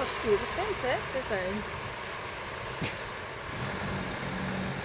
een stoere vent, hè, Zit hij.